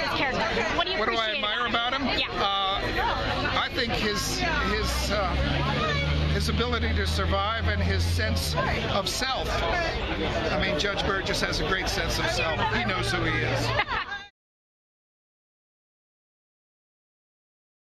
his character? What do you What do I admire about him? Yeah. Uh, I think his his uh, his ability to survive and his sense of self. I mean, Judge Burgess has a great sense of self. He knows who he is.